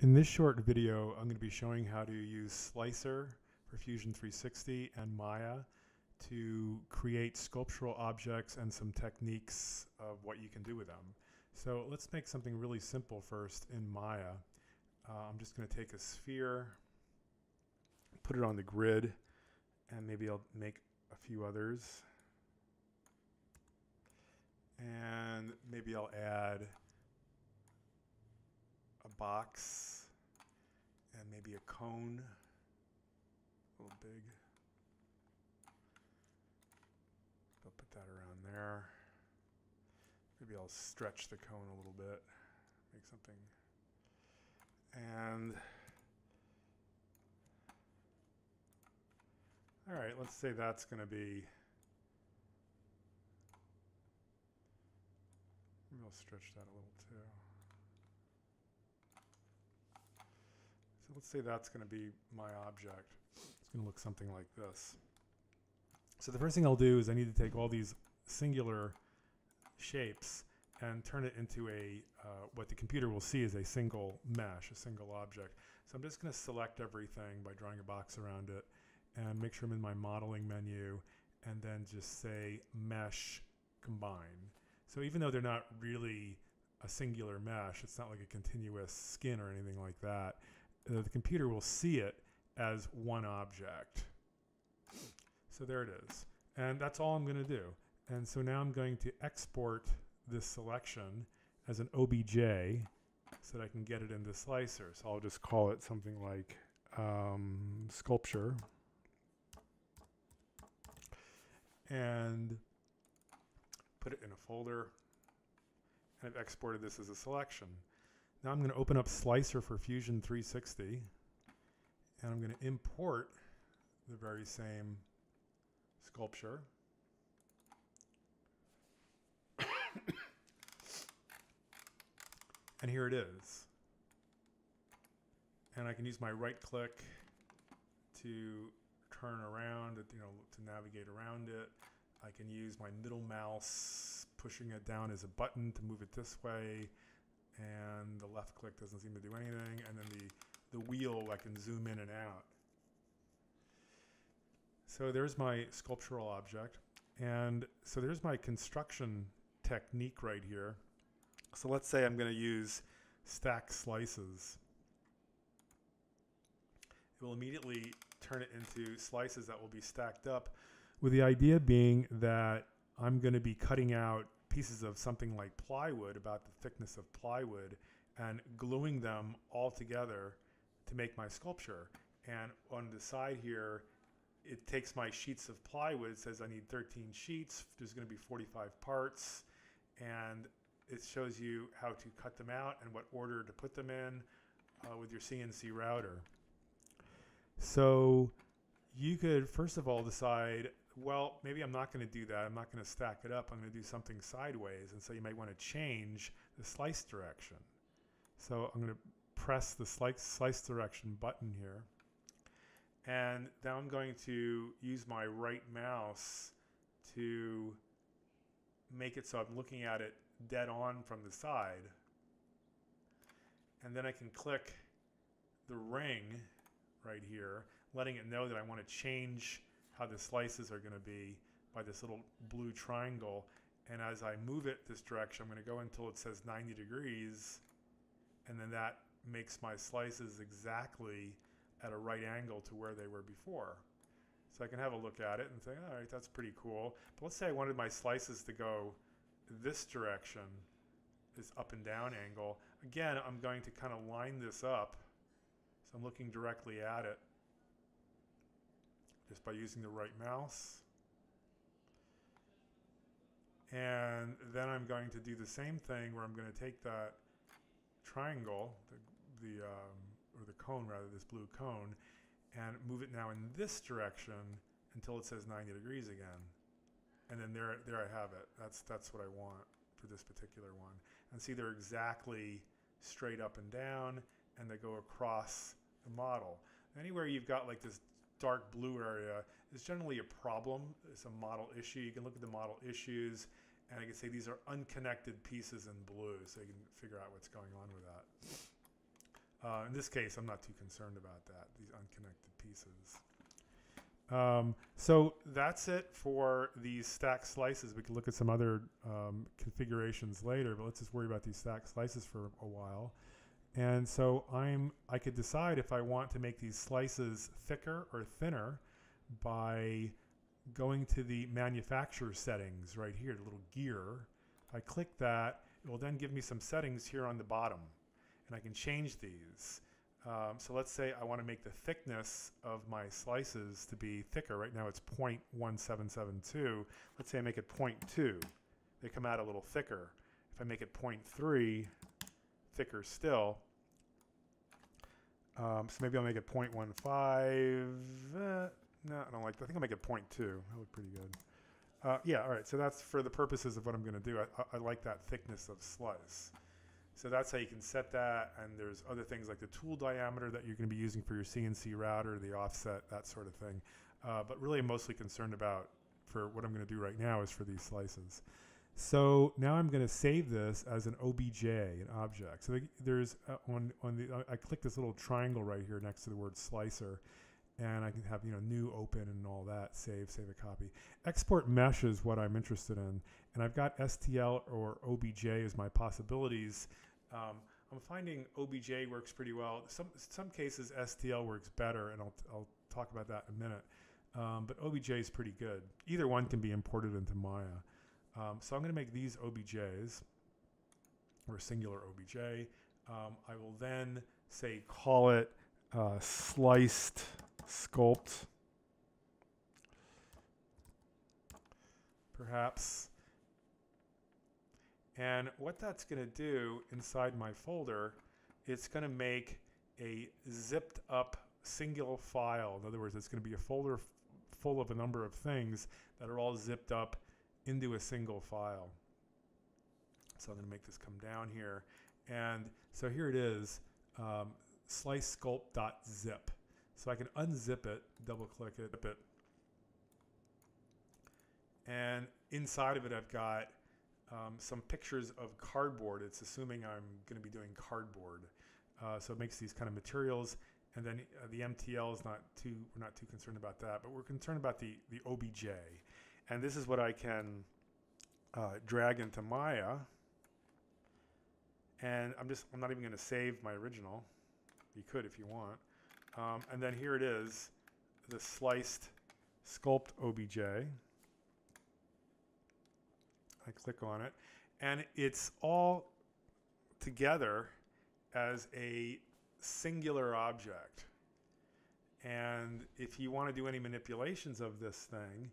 In this short video, I'm going to be showing how to use Slicer for Fusion 360 and Maya to create sculptural objects and some techniques of what you can do with them. So let's make something really simple first in Maya. Uh, I'm just going to take a sphere, put it on the grid, and maybe I'll make a few others. And maybe I'll add box and maybe a cone, a little big. I'll put that around there. Maybe I'll stretch the cone a little bit, make something. And all right, let's say that's going to be. Maybe I'll stretch that a little too. So let's say that's going to be my object. It's going to look something like this. So the first thing I'll do is I need to take all these singular shapes and turn it into a uh, what the computer will see is a single mesh, a single object. So I'm just going to select everything by drawing a box around it and make sure I'm in my modeling menu and then just say mesh combine. So even though they're not really a singular mesh, it's not like a continuous skin or anything like that, the computer will see it as one object. So there it is. And that's all I'm going to do. And so now I'm going to export this selection as an OBJ so that I can get it into Slicer. So I'll just call it something like um, sculpture. And put it in a folder. And I've exported this as a selection. Now I'm going to open up Slicer for Fusion 360. And I'm going to import the very same sculpture. and here it is. And I can use my right click to turn around, you know, to navigate around it. I can use my middle mouse, pushing it down as a button to move it this way. And the left click doesn't seem to do anything. And then the, the wheel, I can zoom in and out. So there's my sculptural object. And so there's my construction technique right here. So let's say I'm going to use stack slices. It will immediately turn it into slices that will be stacked up with the idea being that I'm going to be cutting out pieces of something like plywood, about the thickness of plywood, and gluing them all together to make my sculpture. And on the side here, it takes my sheets of plywood, says I need 13 sheets, there's going to be 45 parts, and it shows you how to cut them out and what order to put them in uh, with your CNC router. So you could first of all decide, well, maybe I'm not going to do that. I'm not going to stack it up. I'm going to do something sideways. And so you might want to change the slice direction. So I'm going to press the slice, slice direction button here. And now I'm going to use my right mouse to make it so I'm looking at it dead on from the side. And then I can click the ring right here, letting it know that I want to change how the slices are going to be by this little blue triangle. And as I move it this direction, I'm going to go until it says 90 degrees. And then that makes my slices exactly at a right angle to where they were before. So I can have a look at it and say, all right, that's pretty cool. But let's say I wanted my slices to go this direction, this up and down angle. Again, I'm going to kind of line this up. So I'm looking directly at it just by using the right mouse. And then I'm going to do the same thing where I'm going to take that triangle, the, the um, or the cone rather, this blue cone, and move it now in this direction until it says 90 degrees again. And then there, there I have it. That's, that's what I want for this particular one. And see, they're exactly straight up and down, and they go across the model. Anywhere you've got like this dark blue area is generally a problem. It's a model issue. You can look at the model issues, and I can say these are unconnected pieces in blue, so you can figure out what's going on with that. Uh, in this case, I'm not too concerned about that, these unconnected pieces. Um, so that's it for these stack slices. We can look at some other um, configurations later, but let's just worry about these stack slices for a while. And so I'm I could decide if I want to make these slices thicker or thinner by going to the manufacturer settings right here, the little gear. If I click that, it will then give me some settings here on the bottom, and I can change these. Um, so let's say I want to make the thickness of my slices to be thicker. Right now it's 0.1772. Let's say I make it 0.2. They come out a little thicker. If I make it 0.3, thicker still. Um, so maybe I'll make it 0.15. Uh, no, I don't like that. I think I'll make it 0.2. That look pretty good. Uh, yeah, all right. So that's for the purposes of what I'm going to do. I, I, I like that thickness of slice. So that's how you can set that. And there's other things like the tool diameter that you're going to be using for your CNC router, the offset, that sort of thing. Uh, but really, I'm mostly concerned about for what I'm going to do right now is for these slices. So now I'm going to save this as an OBJ, an object. So there's uh, on on the I click this little triangle right here next to the word slicer, and I can have you know new open and all that save save a copy. Export mesh is what I'm interested in, and I've got STL or OBJ as my possibilities. Um, I'm finding OBJ works pretty well. Some some cases STL works better, and I'll I'll talk about that in a minute. Um, but OBJ is pretty good. Either one can be imported into Maya. Um, so I'm going to make these OBJs, or singular OBJ. Um, I will then say call it uh, sliced sculpt, perhaps. And what that's going to do inside my folder, it's going to make a zipped up single file. In other words, it's going to be a folder full of a number of things that are all zipped up into a single file. So I'm going to make this come down here. And so here it is, um, slice sculpt.zip. So I can unzip it, double click it, it. And inside of it, I've got um, some pictures of cardboard. It's assuming I'm going to be doing cardboard. Uh, so it makes these kind of materials. And then uh, the MTL is not too, we're not too concerned about that, but we're concerned about the, the OBJ. And this is what I can uh, drag into Maya. And I'm just, I'm not even going to save my original. You could if you want. Um, and then here it is, the sliced sculpt OBJ. I click on it. And it's all together as a singular object. And if you want to do any manipulations of this thing,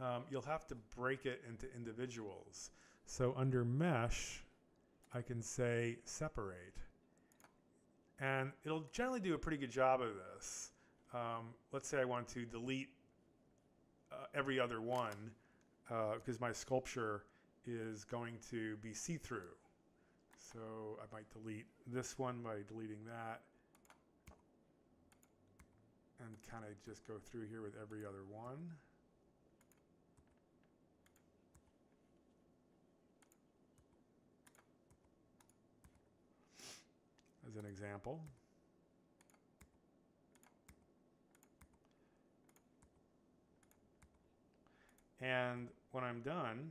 um, you'll have to break it into individuals. So under mesh, I can say separate. And it'll generally do a pretty good job of this. Um, let's say I want to delete uh, every other one uh, because my sculpture is going to be see-through. So I might delete this one by deleting that and kind of just go through here with every other one. Example. And when I'm done,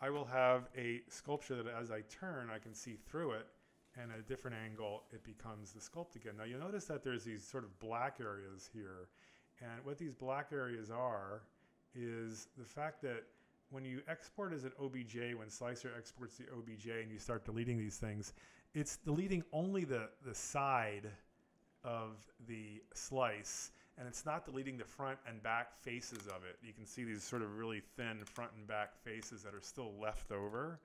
I will have a sculpture that as I turn, I can see through it, and at a different angle, it becomes the sculpt again. Now you'll notice that there's these sort of black areas here, and what these black areas are is the fact that when you export as an OBJ, when Slicer exports the OBJ and you start deleting these things, it's deleting only the, the side of the slice and it's not deleting the front and back faces of it. You can see these sort of really thin front and back faces that are still left over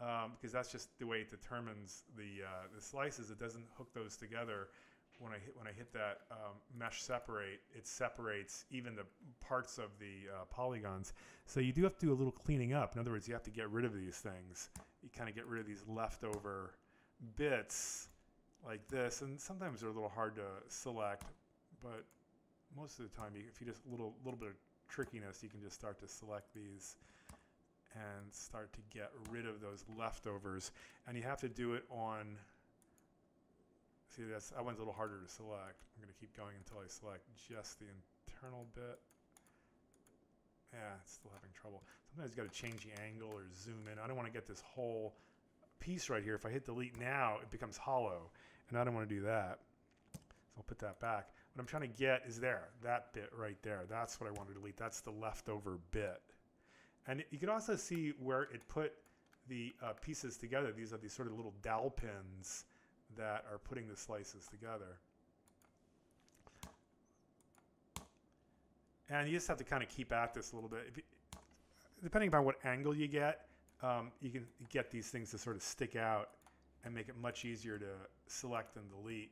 um, because that's just the way it determines the, uh, the slices. It doesn't hook those together when I hit when I hit that um, mesh separate, it separates even the parts of the uh, polygons. So you do have to do a little cleaning up. In other words, you have to get rid of these things. You kind of get rid of these leftover bits like this, and sometimes they're a little hard to select, but most of the time, if you just a little little bit of trickiness, you can just start to select these and start to get rid of those leftovers. And you have to do it on, see that's, that one's a little harder to select. I'm gonna keep going until I select just the internal bit. Yeah, it's still having trouble. Sometimes you gotta change the angle or zoom in. I don't wanna get this whole piece right here. If I hit delete now, it becomes hollow. And I don't wanna do that. So I'll put that back. What I'm trying to get is there, that bit right there. That's what I want to delete. That's the leftover bit. And you can also see where it put the uh, pieces together. These are these sort of little dowel pins that are putting the slices together. And you just have to kind of keep at this a little bit. You, depending upon what angle you get, um, you can get these things to sort of stick out and make it much easier to select and delete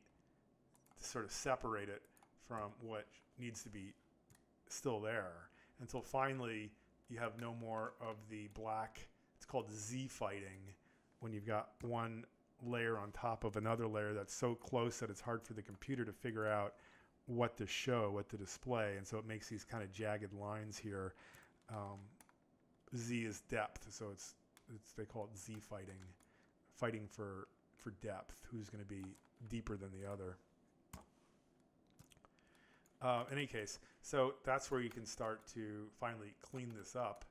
to sort of separate it from what needs to be still there until finally you have no more of the black. It's called Z fighting when you've got one layer on top of another layer that's so close that it's hard for the computer to figure out what to show, what to display. And so it makes these kind of jagged lines here. Um, Z is depth, so it's, it's they call it Z fighting, fighting for for depth. Who's going to be deeper than the other? Uh, in any case, so that's where you can start to finally clean this up.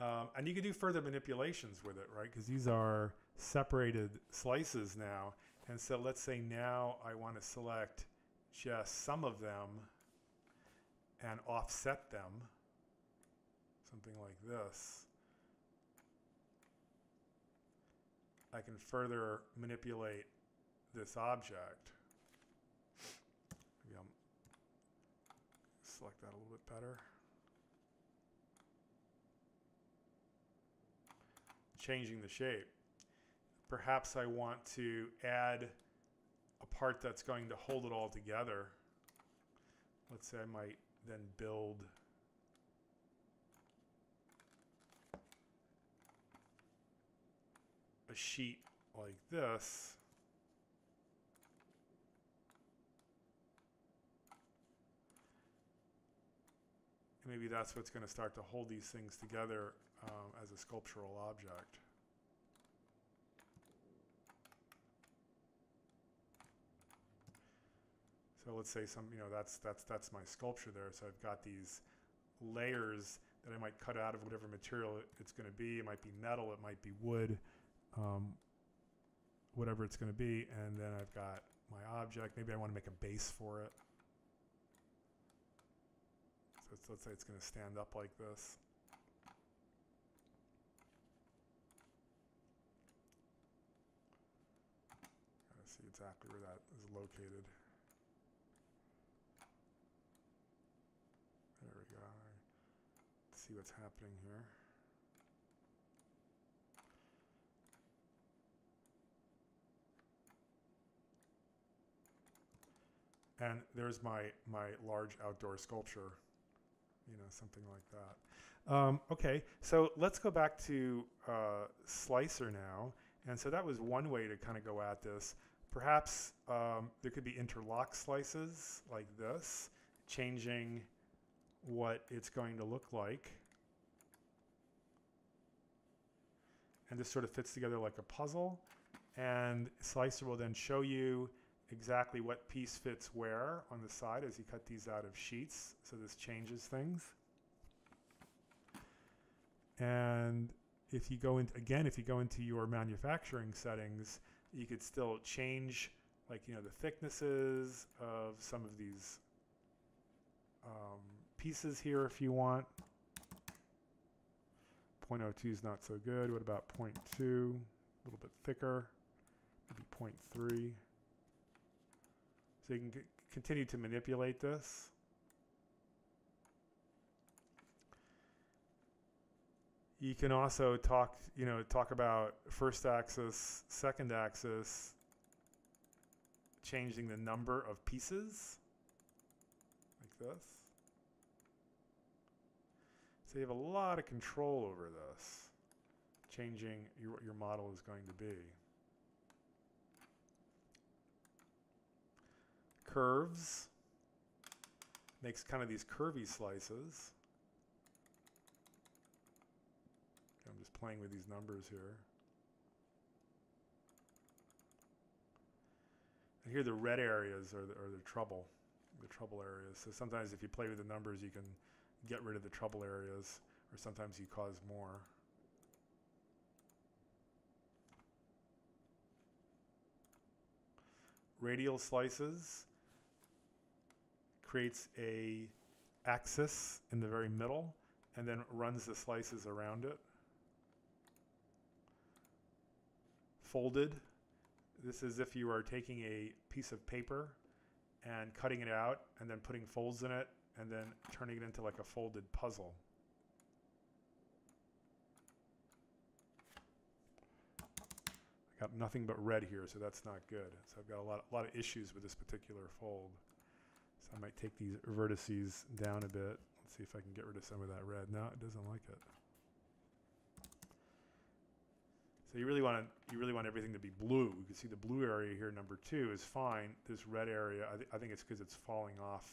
Um, and you can do further manipulations with it, right? Because these are separated slices now. And so let's say now I want to select just some of them and offset them, something like this. I can further manipulate this object. select that a little bit better. Changing the shape. Perhaps I want to add a part that's going to hold it all together. Let's say I might then build a sheet like this maybe that's what's going to start to hold these things together um, as a sculptural object. So let's say some, you know, that's that's that's my sculpture there. So I've got these layers that I might cut out of whatever material it's going to be. It might be metal, it might be wood, um, whatever it's going to be. And then I've got my object. Maybe I want to make a base for it. Let's say it's going to stand up like this. Gotta see exactly where that is located. There we go. Let's see what's happening here. And there's my, my large outdoor sculpture you know, something like that. Um, okay, so let's go back to uh, Slicer now. And so that was one way to kind of go at this. Perhaps um, there could be interlock slices like this, changing what it's going to look like. And this sort of fits together like a puzzle. And Slicer will then show you exactly what piece fits where on the side as you cut these out of sheets. So this changes things. And if you go into, again, if you go into your manufacturing settings, you could still change like, you know, the thicknesses of some of these um, pieces here if you want. 0.02 is not so good. What about 0.2? A little bit thicker. Maybe 0.3. So you can continue to manipulate this. You can also talk, you know, talk about first axis, second axis, changing the number of pieces, like this. So you have a lot of control over this, changing your, what your model is going to be. Curves, makes kind of these curvy slices. I'm just playing with these numbers here. And here the red areas are the, are the trouble, the trouble areas. So sometimes if you play with the numbers, you can get rid of the trouble areas, or sometimes you cause more. Radial slices creates a axis in the very middle and then runs the slices around it. Folded, this is if you are taking a piece of paper and cutting it out and then putting folds in it and then turning it into like a folded puzzle. I got nothing but red here, so that's not good. So I've got a lot, a lot of issues with this particular fold. So I might take these vertices down a bit. Let's see if I can get rid of some of that red. No, it doesn't like it. So you really want to you really want everything to be blue. You can see the blue area here, number two, is fine. This red area, I, th I think it's because it's falling off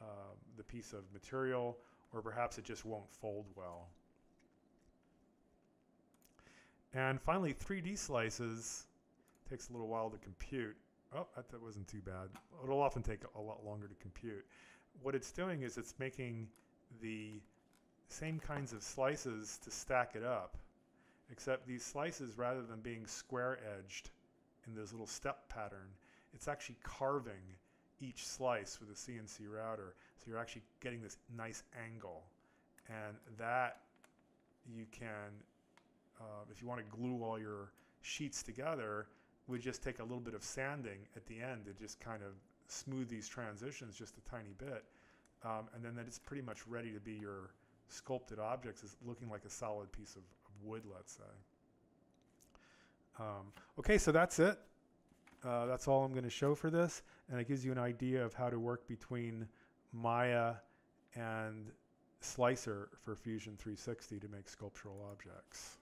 uh, the piece of material, or perhaps it just won't fold well. And finally, 3D slices takes a little while to compute. Oh, that, wasn't too bad. It'll often take a lot longer to compute. What it's doing is it's making the same kinds of slices to stack it up except these slices, rather than being square edged in this little step pattern, it's actually carving each slice with a CNC router. So you're actually getting this nice angle. And that you can, uh, if you want to glue all your sheets together, would just take a little bit of sanding at the end to just kind of smooth these transitions just a tiny bit. Um, and then that it's pretty much ready to be your sculpted objects is looking like a solid piece of, wood, let's say. Um, okay, so that's it. Uh, that's all I'm going to show for this. And it gives you an idea of how to work between Maya and Slicer for Fusion 360 to make sculptural objects.